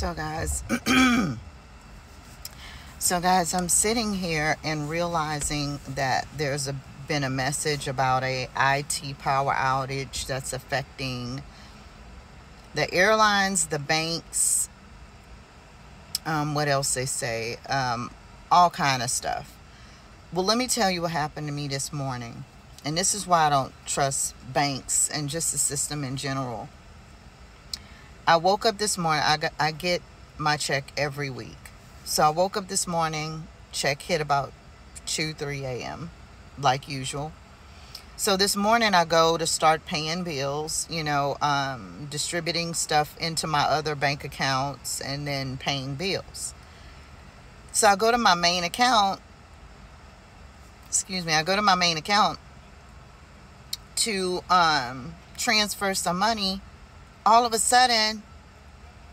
So, guys, so guys, I'm sitting here and realizing that there's a been a message about a IT power outage that's affecting the airlines, the banks, um, what else they say, um, all kind of stuff. Well, let me tell you what happened to me this morning, and this is why I don't trust banks and just the system in general. I woke up this morning. I got, I get my check every week. So I woke up this morning. Check hit about two three a.m. like usual. So this morning I go to start paying bills. You know, um, distributing stuff into my other bank accounts and then paying bills. So I go to my main account. Excuse me. I go to my main account to um, transfer some money all of a sudden,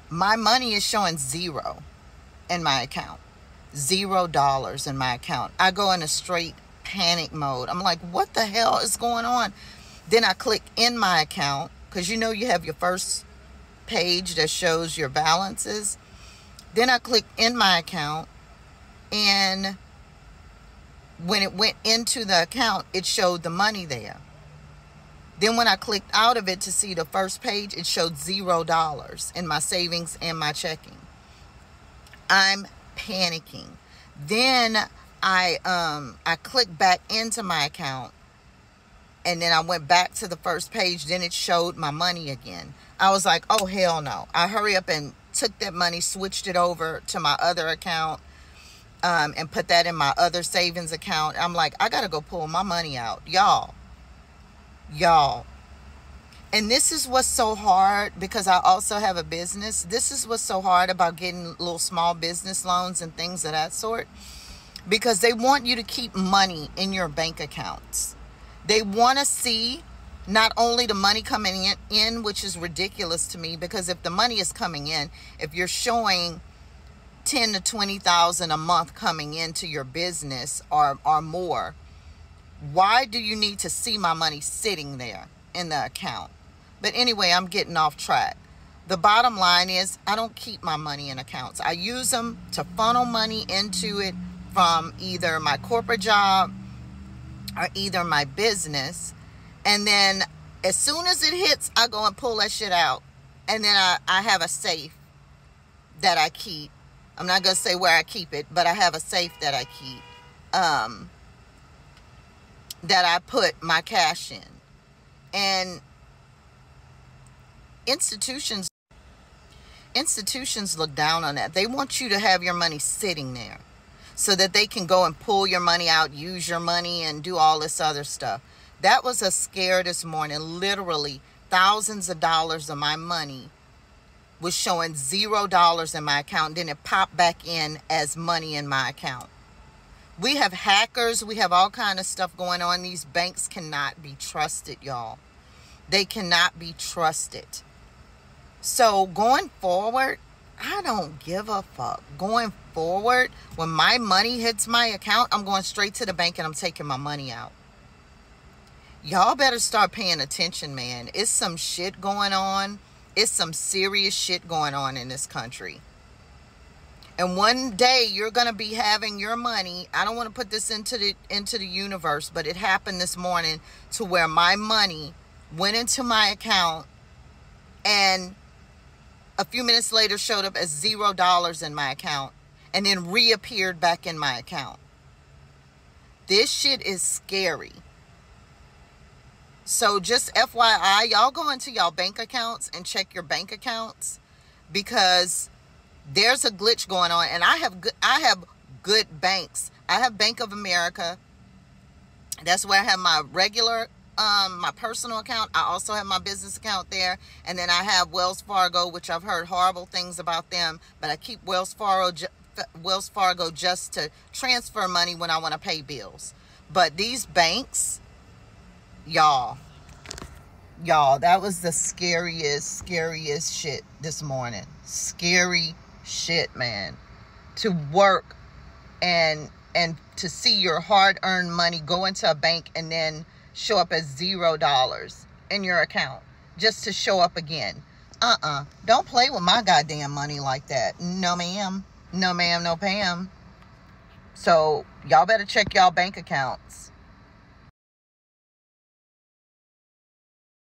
my money is showing zero in my account. Zero dollars in my account. I go in a straight panic mode. I'm like, what the hell is going on? Then I click in my account because you know you have your first page that shows your balances. Then I click in my account and when it went into the account, it showed the money there. Then when I clicked out of it to see the first page, it showed zero dollars in my savings and my checking. I'm panicking. Then I um I clicked back into my account and then I went back to the first page. Then it showed my money again. I was like, oh hell no. I hurry up and took that money, switched it over to my other account, um, and put that in my other savings account. I'm like, I gotta go pull my money out. Y'all, y'all and this is what's so hard because I also have a business. This is what's so hard about getting little small business loans and things of that sort because they want you to keep money in your bank accounts. They want to see not only the money coming in, which is ridiculous to me because if the money is coming in, if you're showing 10 to 20,000 a month coming into your business or or more, why do you need to see my money sitting there in the account? But anyway, I'm getting off track. The bottom line is I don't keep my money in accounts. I use them to funnel money into it from either my corporate job or either my business. And then as soon as it hits, I go and pull that shit out. And then I, I have a safe that I keep. I'm not going to say where I keep it, but I have a safe that I keep. Um, that I put my cash in. And institutions institutions look down on that. They want you to have your money sitting there so that they can go and pull your money out, use your money and do all this other stuff. That was a scare this morning. Literally thousands of dollars of my money was showing zero dollars in my account. Then it popped back in as money in my account we have hackers. We have all kind of stuff going on. These banks cannot be trusted y'all. They cannot be trusted. So going forward i don't give a fuck. Going forward when my money hits my account i'm going straight to the bank and i'm taking my money out. Y'all better start paying attention man. It's some shit going on. It's some serious shit going on in this country and one day you're going to be having your money. I don't want to put this into the into the universe but it happened this morning to where my money went into my account and a few minutes later showed up as zero dollars in my account and then reappeared back in my account. This shit is scary. So just fyi y'all go into y'all bank accounts and check your bank accounts because there's a glitch going on and i have good i have good banks. I have bank of america. That's where i have my regular um my personal account. I also have my business account there and then i have wells fargo which i've heard horrible things about them but i keep wells fargo wells fargo just to transfer money when i want to pay bills. But these banks y'all y'all that was the scariest scariest shit this morning. Scary shit, man. To work and and to see your hard-earned money go into a bank and then show up as zero dollars in your account just to show up again. Uh-uh. Don't play with my goddamn money like that. No, ma'am. No, ma'am. No, Pam. So y'all better check y'all bank accounts.